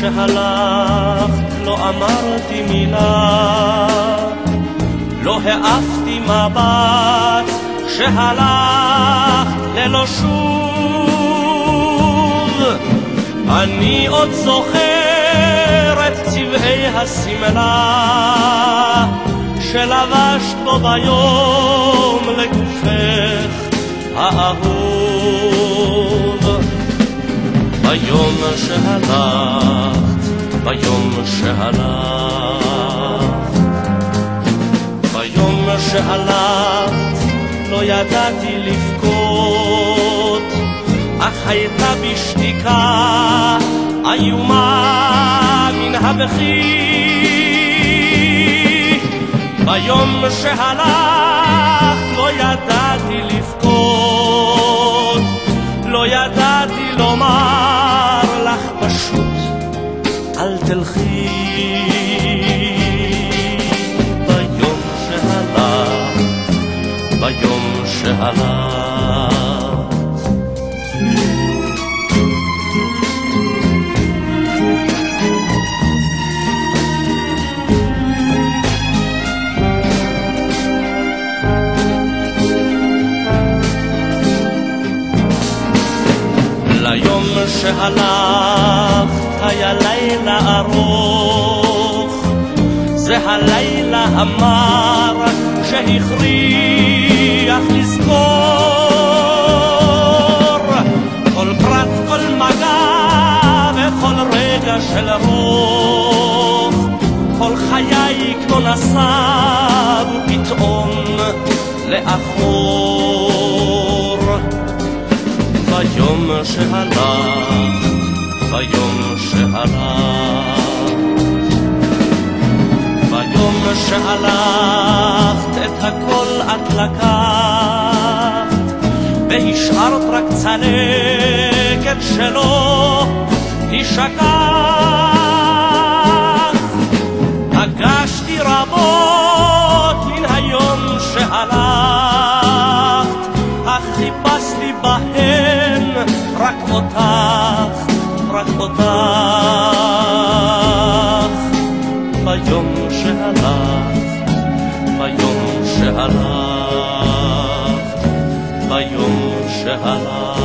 שהלכת לא אמרתי מילה, לא העפתי מבט שהלכת ללא שוב. אני עוד זוכר את צבעי השמלה שלבשת בו ביום לגופך האהוב. ביום שהלכת, ביום שהלכת, ביום שהלכת לא ידעתי לבכות, אך הייתה בשתיקה איומה מן הבכי. ביום שהלכת לא ידעתי לבכות, ידעתי לומר לך פשוט אל תלכי. ביום שהלכת, ביום שהלכת. שהלכת היה לילה ארוך, זה הלילה המר שהכריח לזכור. כל פרט, כל מגע וכל רגע של רוך, כל חיי כמו נסב פתאום לאחור. ביום שהלכת, ביום שהלכת, ביום שהלכת את הכל את לקחת, והשארת רק צלקת שלא תשכח. רק אותך, רק אותך. ביום שהלך, ביום שהלך, ביום שהלך.